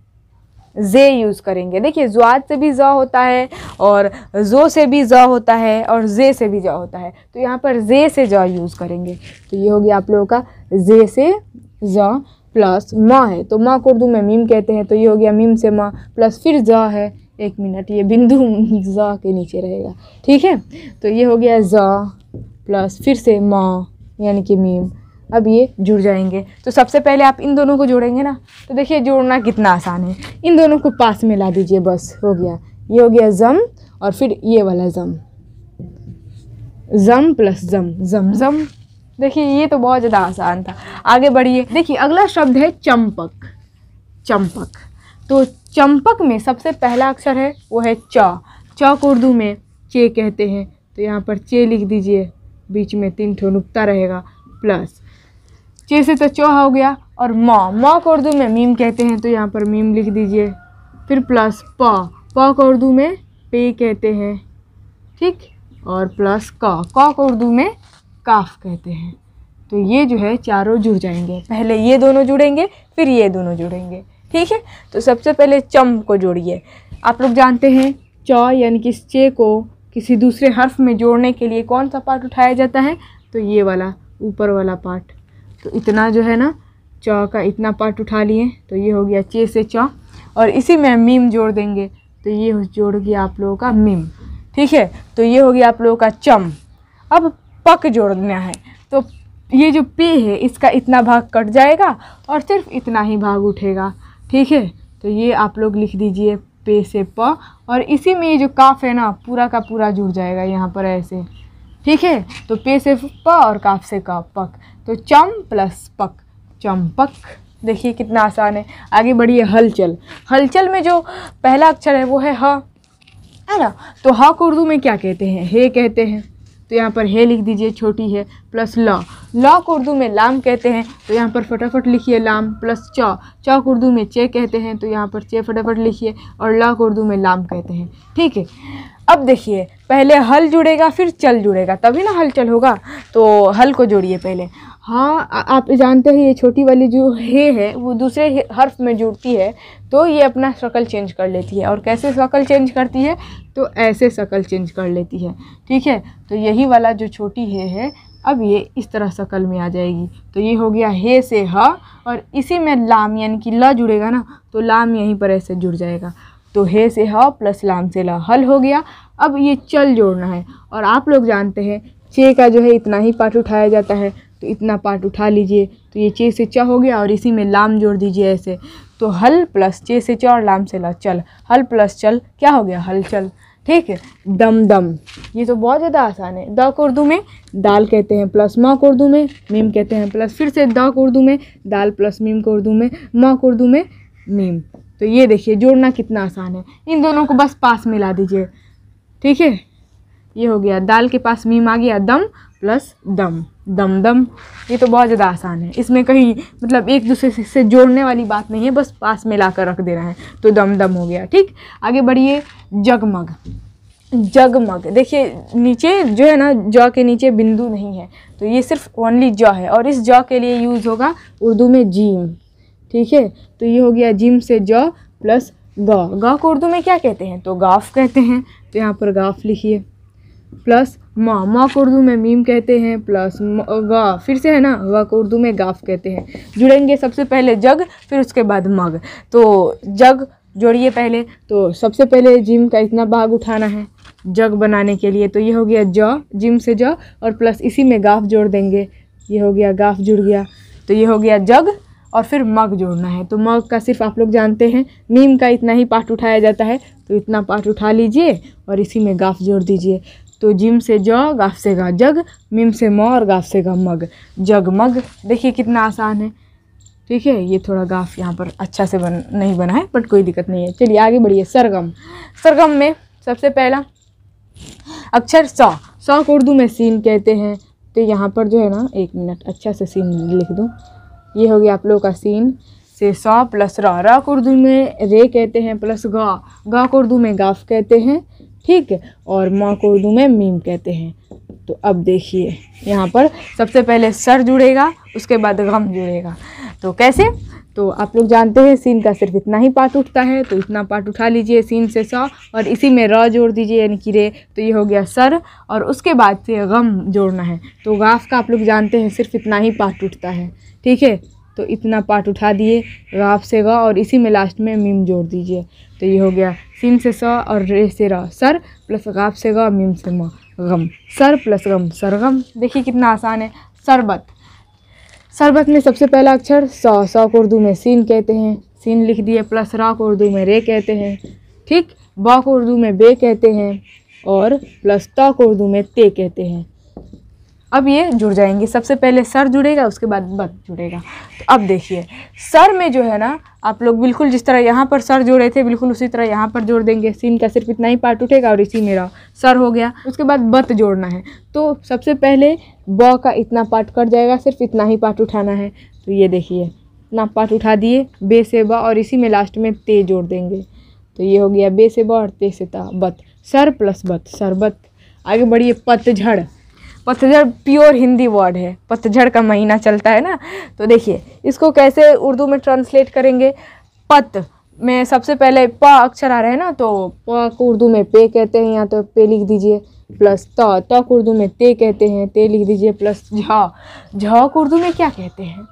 जे यूज़ करेंगे। देखिए जुआत से भी ज होता है और जो से भी ज होता है और जे से भी ज होता है। तो यहाँ पर जे से ज यूज़ करेंगे। तो ये हो गया आप लोगों का जे से ज प्लस माँ है। तो माँ को उर्दू में मीम कहते हैं। तो ये हो गया मीम से माँ प्लस फिर ज है। एक मिनट, ये बिंदु ज के नीचे रहेगा। ठीक है? तो ये हो गया ज प्लस फिर से माँ, यानी कि मीम। अब ये जुड़ जाएँगे। तो सबसे पहले आप इन दोनों को जोड़ेंगे ना तो देखिए जोड़ना कितना आसान है। इन दोनों को पास में ला दीजिए, बस, हो गया। ये हो गया जम, और फिर ये वाला जम। जम प्लस जम जम जम। देखिए, ये तो बहुत ज़्यादा आसान था। आगे बढ़िए। देखिए, अगला शब्द है चंपक। चंपक। तो चंपक में सबसे पहला अक्षर है, वो है च। च को उर्दू में चे कहते हैं। तो यहाँ पर चे लिख दीजिए। बीच में तीन ठो नुकता रहेगा। प्लस चे से तो चौहा हो गया और माँ माँ को उर्दू में मीम कहते हैं तो यहाँ पर मीम लिख दीजिए। फिर प्लस प प को उर्दू में पे कहते हैं, ठीक? और प्लस क क को उर्दू में काफ कहते हैं। तो ये जो है, चारों जुड़ जाएँगे। पहले ये दोनों जुड़ेंगे, फिर ये दोनों जुड़ेंगे, ठीक है? तो सबसे पहले चम को जोड़िए। आप लोग जानते हैं, चौ यानी कि चे को किसी दूसरे हर्फ में जोड़ने के लिए कौन सा पार्ट उठाया जाता है? तो ये वाला, ऊपर वाला पार्ट। तो इतना जो है ना, चौ का इतना पार्ट उठा लिए तो ये हो गया चे से च। और इसी में मीम जोड़ देंगे तो ये जोड़ गया आप लोगों का मीम। ठीक है? तो ये हो गया आप लोगों का चम। अब पक जोड़ना है। तो ये जो पे है, इसका इतना भाग कट जाएगा और सिर्फ़ इतना ही भाग उठेगा। ठीक है? तो ये आप लोग लिख दीजिए पे से प। और इसी में ये जो काफ है ना, पूरा का पूरा जुड़ जाएगा यहाँ पर ऐसे। ठीक है? तो पे से प और काफ से का, पक। तो चम प्लस पक। चंपक देखिए कितना आसान है। आगे बढ़िए, हलचल। हलचल में जो पहला अक्षर है वो है ह। है ना? तो ह को उर्दू में क्या कहते हैं? हे कहते हैं। तो यहाँ पर हे लिख दीजिए, छोटी है, प्लस ल। ल को उर्दू में लाम कहते हैं तो यहाँ पर फटाफट लिखिए लाम प्लस च। च को उर्दू में चे कहते हैं तो यहाँ पर चे फटाफट लिखिए, और ल को उर्दू में लाम कहते हैं। ठीक है? अब देखिए, पहले हल जुड़ेगा, फिर चल जुड़ेगा। तभी ना हलचल होगा। तो हल को जोड़िए पहले। हाँ आप जानते हैं ये छोटी वाली जो हे है, वो दूसरे हर्फ में जुड़ती है तो ये अपना शक्ल चेंज कर लेती है। और कैसे शक्ल चेंज करती है? तो ऐसे शक्ल चेंज कर लेती है। ठीक है? तो यही वाला जो छोटी हे है, अब ये इस तरह शक्ल में आ जाएगी। तो ये हो गया हे से ह, और इसी में लाम यानी कि ल जुड़ेगा ना तो लाम यहीं पर ऐसे जुड़ जाएगा। तो हे से ह प्लस लाम से ला, हल हो गया। अब ये चल जोड़ना है। और आप लोग जानते हैं, चे का जो है इतना ही पार्ट उठाया जाता है। तो इतना पार्ट उठा लीजिए तो ये चे से च हो गया और इसी में लाम जोड़ दीजिए ऐसे। तो हल प्लस चे से च और लाम से ला, चल। हल प्लस चल, क्या हो गया? हल चल। ठीक है? दम दम। ये तो बहुत ज़्यादा आसान है। द को उर्दू में, दाल कहते हैं प्लस माँ को उर्दू में, मीम कहते हैं प्लस। फिर से द को उर्दू में, दाल प्लस मीम को उर्दू में, माँ को उर्दू में, मीम। तो ये देखिए, जोड़ना कितना आसान है। इन दोनों को बस पास मिला दीजिए। ठीक है? ये हो गया। दाल के पास मीम आ गया, दम प्लस दम। दम दम ये तो बहुत ज़्यादा आसान है। इसमें कहीं मतलब एक दूसरे से जोड़ने वाली बात नहीं है, बस पास में ला कर रख देना है। तो दम दम हो गया, ठीक? आगे बढ़िए, जगमग। जगमग। देखिए, नीचे जो है ना, ज के नीचे बिंदु नहीं है। तो ये सिर्फ़ ओनली ज है। और इस ज के लिए यूज़ होगा उर्दू में जीम। ठीक है? तो ये हो गया जिम से ज प्लस ग। ग को उर्दू में क्या कहते हैं? तो गाफ कहते हैं। तो यहाँ पर गाफ लिखिए। प्लस माँ माँ को उर्दू में मीम कहते हैं, प्लस गा फिर से है ना, वा को उर्दू में गाफ कहते हैं। जुड़ेंगे सबसे पहले जग, फिर उसके बाद मग। तो जग जोड़िए पहले तो सबसे पहले जिम का इतना भाग उठाना है, जग बनाने के लिए। तो ये हो गया ज, जिम से ज, और प्लस इसी में गाफ जोड़ देंगे। ये हो गया, गाफ जुड़ गया। तो ये हो गया जग, और फिर मग जोड़ना है। तो मग का सिर्फ़ आप लोग जानते हैं, मीम का इतना ही पार्ट उठाया जाता है। तो इतना पार्ट उठा लीजिए, और इसी में गाफ जोड़ दीजिए। तो जिम से ज, गाफ से गा जग, मिम से म और गाफ से गा मग। जग मग, देखिए कितना आसान है। ठीक है, ये थोड़ा गाफ यहाँ पर अच्छा से बन, नहीं बना है बट कोई दिक्कत नहीं है। चलिए आगे बढ़िए, सरगम। सरगम में सबसे पहला, अक्षर स। स को उर्दू में सीन कहते हैं। तो यहाँ पर जो है ना, एक मिनट अच्छा से सीन लिख दूँ। ये हो गया आप लोगों का सीन से सा प्लस रा। रा को उर्दू में रे कहते हैं प्लस गा। गा को उर्दू में गाफ कहते हैं। ठीक है? और माँ को उर्दू में मीम कहते हैं। तो अब देखिए, यहाँ पर सबसे पहले सर जुड़ेगा, उसके बाद गम जुड़ेगा। तो कैसे? तो आप लोग जानते हैं, सीन का सिर्फ़ इतना ही पार्ट उठता है तो इतना पार्ट उठा लीजिए सीन से सौ, और इसी में र जोड़ दीजिए, यानी कि रे तो ये हो गया सर, और उसके बाद से गम जोड़ना है। तो गाफ का आप लोग जानते हैं, सिर्फ़ इतना ही पार्ट उठता है। ठीक है? तो इतना पार्ट उठा दिए गाफ से गा और इसी में लास्ट में मीम जोड़ दीजिए। तो ये हो गया सीन से सा और रे से रा सर प्लस गाफ से गा मीम से म गम सर प्लस गम सरगम देखिए कितना आसान है शरबत शरबत में सबसे पहला अक्षर सौ सौ को उर्दू में सीन कहते हैं। सीन लिख दिए प्लस रा को उर्दू में रे कहते हैं। ठीक बा को उर्दू में बे कहते हैं और प्लस ता को उर्दू में ते कहते हैं। अब ये जुड़ जाएँगे। सबसे पहले सर जुड़ेगा, उसके बाद बत जुड़ेगा। तो अब देखिए, सर में जो है ना, आप लोग बिल्कुल जिस तरह यहाँ पर सर जोड़े थे, बिल्कुल उसी तरह यहाँ पर जोड़ देंगे। सीन का सिर्फ़ इतना ही पार्ट उठेगा और इसी मेरा सर हो गया, उसके बाद बत जोड़ना है। तो सबसे पहले ब का इतना पार्ट कट जाएगा, सिर्फ़ इतना ही पार्ट उठाना है। तो ये देखिए, इतना पार्ट उठा दिए, बे से ब और इसी में लास्ट में ते जोड़ देंगे। तो ये हो गया बे से ब और ते से ता, बत। सर प्लस बत सरबत आगे बढ़िए, पतझड़। पतझड़ प्योर हिंदी वर्ड है, पतझड़ का महीना चलता है ना? तो देखिए, इसको कैसे उर्दू में ट्रांसलेट करेंगे? पत, में सबसे पहले प अक्षर आ रहा है ना तो प को उर्दू में पे कहते हैं, या तो पे लिख दीजिए प्लस त त को उर्दू में ते कहते हैं, ते लिख दीजिए प्लस झा, झ को उर्दू में क्या कहते हैं?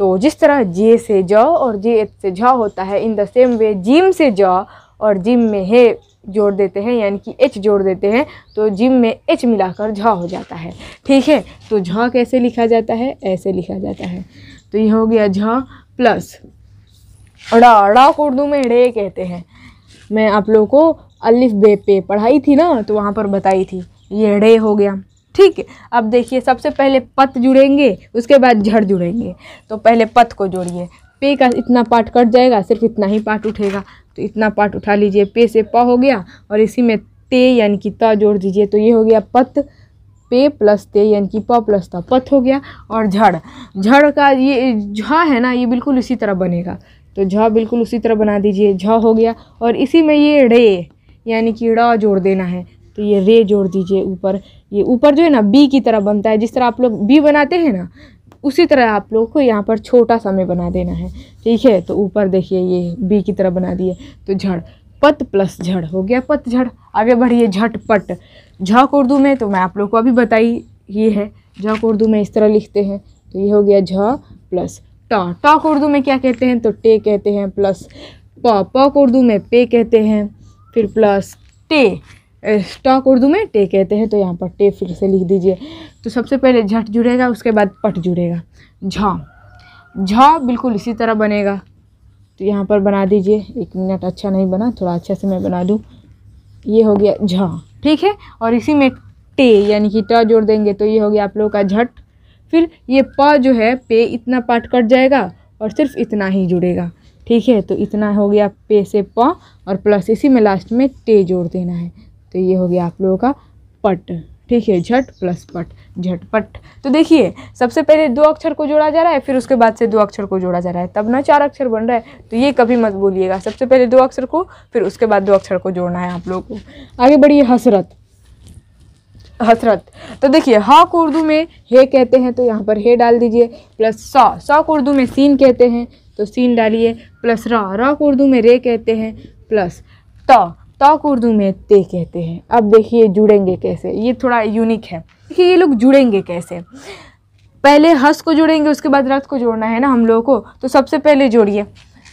तो जिस तरह जे से ज और जे से झ होता है इन द सेम वे जिम से ज और जिम में है जोड़ देते हैं, यानी कि एच जोड़ देते हैं तो जिम में एच मिलाकर झ हो जाता है। ठीक है? तो झ कैसे लिखा जाता है? ऐसे लिखा जाता है। तो ये हो गया झ प्लस अड़ा अड़ा उर्दू में रे कहते हैं। मैं आप लोगों को अलिफ बे पे पढ़ाई थी ना तो वहाँ पर बताई थी। ये रे हो गया। ठीक है? अब देखिए, सबसे पहले पत जुड़ेंगे, उसके बाद झड़ जुड़ेंगे। तो पहले पत को जोड़िए। पे का इतना पार्ट कट जाएगा, सिर्फ़ इतना ही पार्ट उठेगा। तो इतना पार्ट उठा लीजिए, पे से प हो गया और इसी में ते यानी कि त जोड़ दीजिए तो ये हो गया पत, पे प्लस ते यानी कि प प्लस त, पत हो गया और झड़। झड़ का ये झ है ना, ये बिल्कुल इसी तरह बनेगा। तो झ बिल्कुल उसी तरह बना दीजिए, झ हो गया और इसी में ये रे यानी कि ड़ जोड़ देना है। तो ये रे जोड़ दीजिए ऊपर। ये ऊपर जो है ना, बी की तरह बनता है, जिस तरह आप लोग बी बनाते हैं ना उसी तरह आप लोग को यहाँ पर छोटा सा में बना देना है। ठीक है? तो ऊपर देखिए, ये बी की तरह बना दिए। तो झड़, पत प्लस झड़, हो गया पतझड़ आगे बढ़िए, झटपट। झ को उर्दू में तो मैं आप लोग को अभी बताई, ये है। झक उर्दू में इस तरह लिखते हैं। तो ये हो गया झ प्लस ट। ट को उर्दू में क्या कहते हैं? तो टे कहते हैं प्लस प। प को उर्दू में पे कहते हैं। फिर प्लस टे। स्टॉक उर्दू में टे कहते हैं तो यहाँ पर टे फिर से लिख दीजिए। तो सबसे पहले झट जुड़ेगा, उसके बाद पट जुड़ेगा। झा। झा बिल्कुल इसी तरह बनेगा। तो यहाँ पर बना दीजिए। एक मिनट अच्छा नहीं बना, थोड़ा अच्छा से मैं बना दूँ। ये हो गया झा, ठीक है? और इसी में टे, यानी कि ट जोड़ देंगे तो ये हो गया आप लोगों का झट। फिर ये प जो है, पे इतना पार्ट कट जाएगा और सिर्फ़ इतना ही जुड़ेगा, ठीक है? तो इतना हो गया पे से प और प्लस इसी में लास्ट में टे जोड़ देना है। तो ये हो गया आप लोगों का पट। ठीक है, झट प्लस पट, झटपट। तो देखिए, सबसे पहले दो अक्षर को जोड़ा जा रहा है, फिर उसके बाद से दो अक्षर को जोड़ा जा रहा है। तब ना चार अक्षर बन रहा है तो ये कभी मत बोलिएगा। सबसे पहले दो अक्षर को, फिर उसके बाद दो अक्षर को जोड़ना है आप लोगों को। आगे बढ़िए, हसरत। हसरत। तो देखिए, हा को उर्दू में हे कहते हैं तो यहाँ पर हे डाल दीजिए प्लस सा। सा को उर्दू में सीन कहते हैं तो सीन डालिए प्लस रा। रा को उर्दू में रे कहते हैं प्लस ता। ता को उर्दू में ते कहते हैं। अब देखिए जुड़ेंगे कैसे? ये थोड़ा यूनिक है। देखिए, ये लोग जुड़ेंगे कैसे? पहले हस को जुड़ेंगे, उसके बाद रक्त को जोड़ना है ना हम लोगों को? तो सबसे पहले जोड़िए।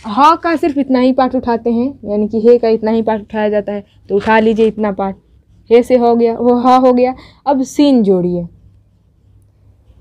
ह का सिर्फ़ इतना ही पार्ट उठाते हैं, यानी कि हे का इतना ही पार्ट उठाया जाता है तो उठा लीजिए इतना पार्ट। हे से हो गया, वो हा हो गया। अब सीन जोड़िए।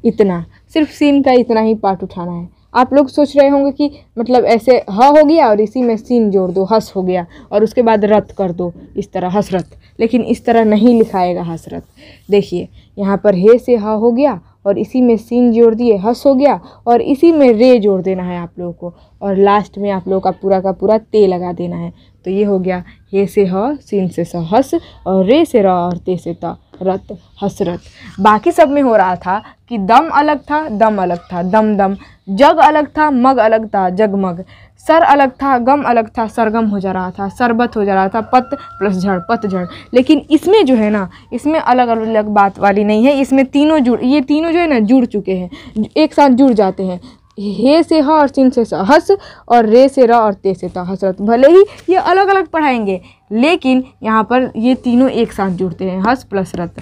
इतना। सिर्फ़ सीन का इतना ही पार्ट उठाना है। आप लोग सोच रहे होंगे कि मतलब ऐसे ह हो गया और इसी में सीन जोड़ दो, हस हो गया और उसके बाद रत कर दो, इस तरह हसरत। लेकिन इस तरह नहीं लिखाएगा हसरत। देखिए, यहाँ पर हे से ह हो गया और इसी में सीन जोड़ दिए, हस हो गया और इसी में रे जोड़ देना है आप लोगों को और लास्ट में आप लोगों का पूरा का पूरा ते लगा देना है। तो ये हो गया हे से ह, सीन से स, हस और रे से र और ते से त। रत, हसरत। बाकी सब में हो रहा था कि दम अलग था, दम अलग था दम दम जग अलग था, मग अलग था, जगमग। सर अलग था, गम अलग था, सरगम हो जा रहा था, सरबत हो जा रहा था, पत प्लस झड़ पतझड़ लेकिन इसमें जो है ना, इसमें अलग अलग बात वाली नहीं है। इसमें तीनों जुड़, ये तीनों जो है ना, जुड़ चुके हैं। एक साथ जुड़ जाते हैं। हे से ह और सिन से स हस और रे से र और ते से त हसरत। भले ही ये अलग अलग पढ़ाएँगे, लेकिन यहाँ पर ये तीनों एक साथ जुड़ते हैं, हस प्लस रत।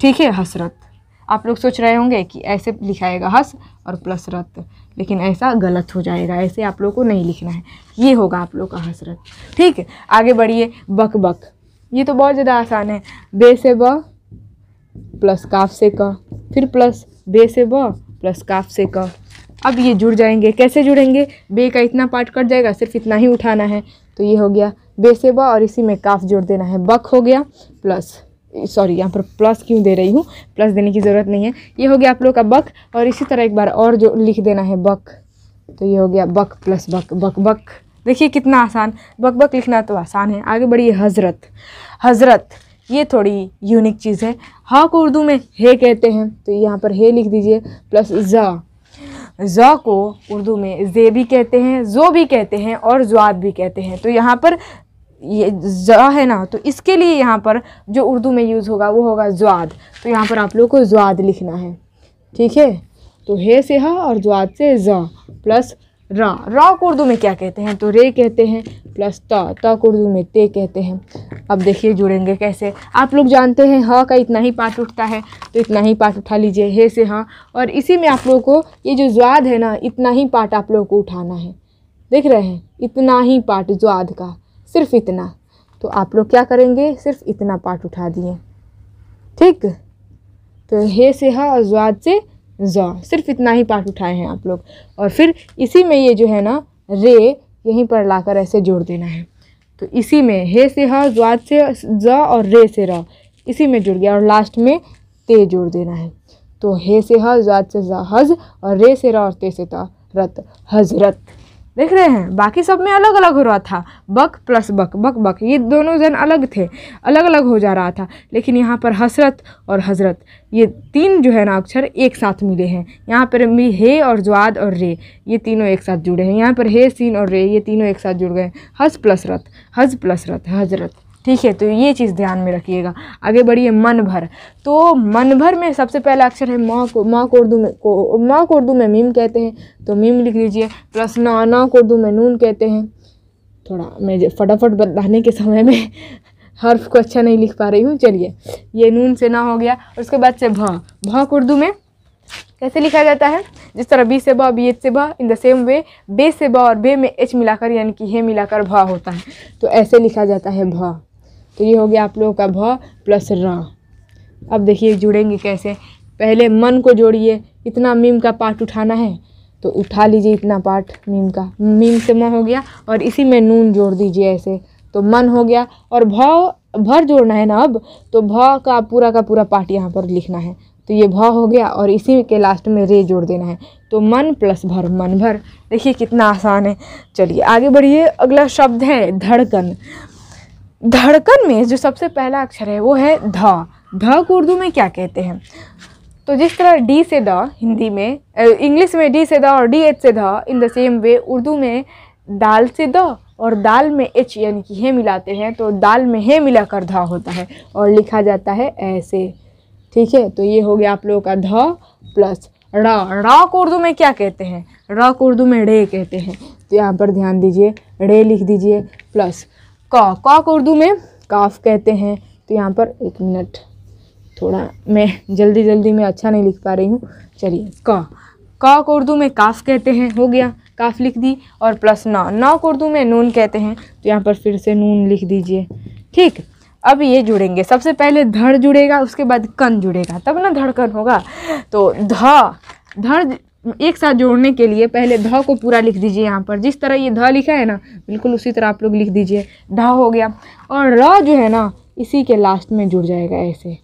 ठीक है, हसरत। आप लोग सोच रहे होंगे कि ऐसे लिखाएगा हस और प्लस रत, लेकिन ऐसा गलत हो जाएगा, ऐसे आप लोग को नहीं लिखना है। ये होगा आप लोग का हसरत। ठीक है आगे बढ़िए, बक बक। ये तो बहुत ज़्यादा आसान है। बे से ब, प्लस काफ से क। फिर प्लस बे से ब, प्लस काफ से क। अब ये जुड़ जाएँगे। कैसे जुड़ेंगे? बे का इतना पार्ट कट जाएगा, सिर्फ़ इतना ही उठाना है। तो ये हो गया बे से और इसी में काफ जोड़ देना है। बक हो गया प्लस, सॉरी, यहाँ पर प्लस क्यों दे रही हूँ? प्लस देने की ज़रूरत नहीं है। ये हो गया आप लोग का बक और इसी तरह एक बार और जो लिख देना है बक। तो ये हो गया बक प्लस बक बक बक। देखिए कितना आसान। बक बक लिखना तो आसान है। आगे बढ़िए हज़रत। हज़रत, ये थोड़ी यूनिक चीज़ है। हा को उर्दू में हे कहते हैं तो यहाँ पर हे लिख दीजिए। प्लस ज़ा। ज़ को उर्दू में जे भी कहते हैं, जो भी कहते हैं और ज्वाद भी कहते हैं। तो यहाँ पर ये ज है ना तो इसके लिए यहाँ पर जो उर्दू में यूज़ होगा वो होगा ज्वाद। तो यहाँ पर आप लोग को ज्वाद लिखना है। ठीक है? तो हे से हा और ज्वाद से ज प्लस रा रा को उर्दू में क्या कहते हैं? तो रे कहते हैं, प्लस त त को उर्दू में ते कहते हैं। अब देखिए जुड़ेंगे कैसे। आप लोग जानते हैं, ह का इतना ही पार्ट उठता है तो इतना ही पार्ट उठा लीजिए, हे से हाँ। और इसी में आप लोगों को, ये जो ज्वाद है ना, इतना ही पार्ट आप लोगों को उठाना है। देख रहे हैं? इतना ही पार्ट ज्वाद का, सिर्फ़ इतना। तो आप लोग क्या करेंगे? सिर्फ़ इतना पार्ट उठा दिए। ठीक? तो हे से हा और ज्वाद से ज। सिर्फ़ इतना ही पार्ट उठाए हैं आप लोग। और फिर इसी में ये जो है ना, रे, यहीं पर लाकर ऐसे जोड़ देना है। तो इसी में हे से हा ज्वाद से ज और रे से र। इसी में जुड़ गया और लास्ट में ते जोड़ देना है। तो हे से ह ज्वाद से ज, हज और रे से र और ते से त, रत। हज़रत। देख रहे हैं, बाकी सब में अलग अलग हो रहा था। बक प्लस बक बक बक, ये दोनों जन अलग थे अलग अलग हो जा रहा था। लेकिन यहाँ पर हसरत और हज़रत, ये तीन जो है ना अक्षर एक साथ मिले हैं। यहाँ पर भी हे और ज्वाद और रे, ये तीनों एक साथ जुड़े हैं। यहाँ पर हे, सीन और रे, ये तीनों एक साथ जुड़ गए हज प्लस रत हज प्लस रत हज़रत। ठीक है तो ये चीज़ ध्यान में रखिएगा। आगे बढ़िए मन भर तो मन भर में सबसे पहला अक्षर है माँ को माँ को उर्दू में, को, माँ को उर्दू में मीम कहते हैं तो मीम लिख लीजिए, प्लस ना ना को उर्दू में नून कहते हैं। थोड़ा मैं फटाफट बताने के समय में हर्फ को अच्छा नहीं लिख पा रही हूँ, चलिए। ये नून से ना हो गया, उसके बाद से भ। भ उर्दू में कैसे लिखा जाता है? जिस तरह बी से ब, बी एच से ब, इन द सेम वे, बे से ब और बे में एच मिलाकर, यानी कि हे मिलाकर भा होता है। तो ऐसे लिखा जाता है भ। तो ये हो गया आप लोगों का भ प्लस र। अब देखिए जुड़ेंगे कैसे। पहले मन को जोड़िए, इतना मीम का पार्ट उठाना है तो उठा लीजिए इतना पार्ट मीम का। मीम से म हो गया और इसी में नून जोड़ दीजिए ऐसे। तो मन हो गया और भ, भर जोड़ना है ना अब तो भ का पूरा का पूरा पार्ट यहाँ पर लिखना है। तो ये भ हो गया और इसी के लास्ट में रे जोड़ देना है। तो मन प्लस भर, मन भर। देखिए कितना आसान है। चलिए आगे बढ़िए। अगला शब्द है धड़कन। धड़कन में जो सबसे पहला अक्षर है, वो है ध। ध को उर्दू में क्या कहते हैं? तो जिस तरह डी से द हिंदी में इंग्लिश में डी से द और डी एच से ध, in the same way Urdu में दाल से द और दाल में एच यानी कि हे मिलाते हैं तो दाल में हे मिलाकर ध होता है और लिखा जाता है ऐसे। ठीक है तो ये हो गया आप लोगों का ध प्लस रा को उर्दू में क्या कहते हैं? रा को उर्दू में रे कहते हैं। तो यहाँ पर ध्यान दीजिए, रे लिख दीजिए प्लस क क को उर्दू में काफ कहते हैं। तो यहाँ पर एक मिनट, थोड़ा मैं जल्दी जल्दी में अच्छा नहीं लिख पा रही हूँ। चलिए, क। क उर्दू में काफ कहते हैं, हो गया, काफ लिख दी। और प्लस नौ नौ उर्दू में नून कहते हैं। तो यहाँ पर फिर से नून लिख दीजिए। ठीक, अब ये जुड़ेंगे। सबसे पहले धड़ जुड़ेगा, उसके बाद कन जुड़ेगा। तब ना धड़कन होगा। तो ध, धड़ एक साथ जोड़ने के लिए पहले ध को पूरा लिख दीजिए यहाँ पर। जिस तरह ये ध लिखा है ना, बिल्कुल उसी तरह आप लोग लिख दीजिए। ध हो गया। और र जो है ना, इसी के लास्ट में जुड़ जाएगा ऐसे।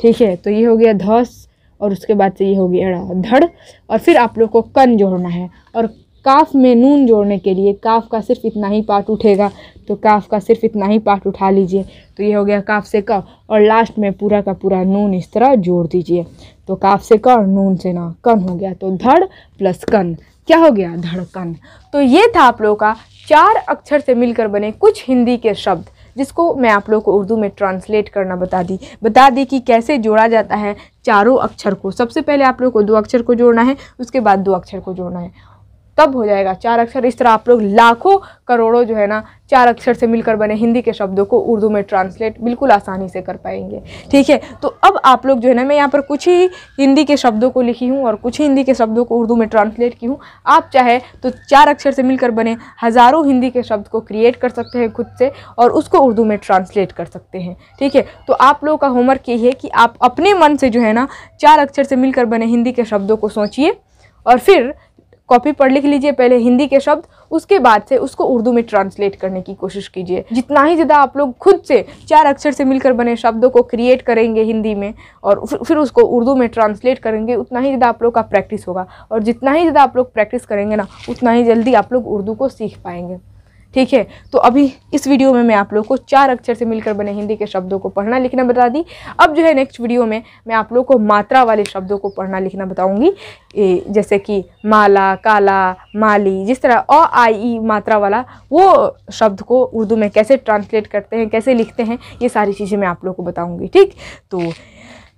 ठीक है तो ये हो गया धस और उसके बाद से ये हो गया धड़ और फिर आप लोग को कन जोड़ना है। और काफ में नून जोड़ने के लिए काफ का सिर्फ़ इतना ही पार्ट उठेगा। तो काफ का सिर्फ़ इतना ही पार्ट उठा लीजिए। तो ये हो गया काफ से क और लास्ट में पूरा का पूरा नून इस तरह जोड़ दीजिए। तो काफ से क और नून से ना, कन हो गया। तो धड़ प्लस कन। क्या हो गया? धड़कन तो ये था आप लोगों का चार अक्षर से मिलकर बने कुछ हिंदी के शब्द, जिसको मैं आप लोग को उर्दू में ट्रांसलेट करना बता दी। बता दी कि कैसे जोड़ा जाता है चारों अक्षर को। सबसे पहले आप लोग को दो अक्षर को जोड़ना है, उसके बाद दो अक्षर को जोड़ना है। तब हो जाएगा। चार अक्षर इस तरह आप लोग लाखों करोड़ों जो है ना, चार अक्षर से मिलकर बने हिंदी के शब्दों को उर्दू में ट्रांसलेट बिल्कुल आसानी से कर पाएँगे। ठीक है तो अब आप लोग जो है ना, मैं यहाँ पर कुछ ही हिंदी के शब्दों को लिखी हूँ और कुछ ही हिंदी के शब्दों को उर्दू में ट्रांसलेट की हूँ। आप चाहे तो चार अक्षर से मिलकर बने हज़ारों हिंदी के शब्द को क्रिएट कर सकते हैं खुद से और उसको उर्दू में ट्रांसलेट कर सकते हैं। ठीक है तो आप लोगों का होमवर्क यही है कि आप अपने मन से जो है ना, चार अक्षर से मिलकर बने हिंदी के शब्दों को सोचिए और फिर कॉपी पर लिख लीजिए, पहले हिंदी के शब्द, उसके बाद से उसको उर्दू में ट्रांसलेट करने की कोशिश कीजिए। जितना ही ज़्यादा आप लोग खुद से, चार अक्षर से मिलकर बने शब्दों को क्रिएट करेंगे हिंदी में, और फिर उसको उर्दू में ट्रांसलेट करेंगे, उतना ही ज़्यादा आप लोग का प्रैक्टिस होगा। और जितना ही ज़्यादा आप लोग प्रैक्टिस करेंगे ना, उतना ही जल्दी आप लोग उर्दू को सीख पाएँगे। ठीक है? तो अभी इस वीडियो में मैं आप लोग को चार अक्षर से मिलकर बने हिंदी के शब्दों को पढ़ना लिखना बता दी। अब जो है नेक्स्ट वीडियो में मैं आप लोग को मात्रा वाले शब्दों को पढ़ना लिखना बताऊँगी। जैसे कि माला, काला, माली, जिस तरह अ आई ई, मात्रा वाला, वो शब्द को उर्दू में कैसे ट्रांसलेट करते हैं, कैसे लिखते हैं, ये सारी चीज़ें मैं आप लोग को बताऊँगी, ठीक? तो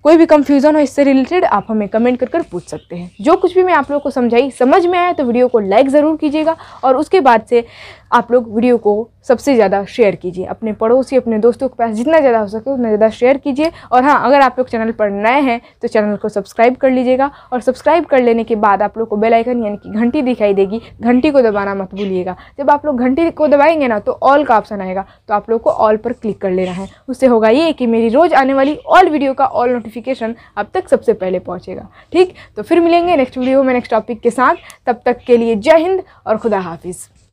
कोई भी कंफ्यूजन हो इससे रिलेटेड आप हमें कमेंट कर कर पूछ सकते हैं। जो कुछ भी मैं आप लोग को समझाई, समझ में आया तो वीडियो को लाइक ज़रूर कीजिएगा और उसके बाद से आप लोग वीडियो को सबसे ज़्यादा शेयर कीजिए। अपने पड़ोसी, अपने दोस्तों के पास जितना ज़्यादा हो सके उतना ज़्यादा शेयर कीजिए। और हाँ अगर आप लोग चैनल पर नए हैं तो चैनल को सब्सक्राइब कर लीजिएगा। और सब्सक्राइब कर लेने के बाद आप लोग को बेल आइकन यानी कि घंटी दिखाई देगी। घंटी को दबाना मत भूलिएगा। जब आप लोग घंटी को दबाएँगे ना तो ऑल का ऑप्शन आएगा। तो आप लोग को ऑल पर क्लिक कर लेना है। उससे होगा ये कि मेरी रोज़ आने वाली ऑल वीडियो का ऑल नोटिफिकेशन अब तक सबसे पहले पहुँचेगा। ठीक? तो फिर मिलेंगे नेक्स्ट वीडियो में नेक्स्ट टॉपिक के साथ। तब तक के लिए जय हिंद और खुदा हाफिज़।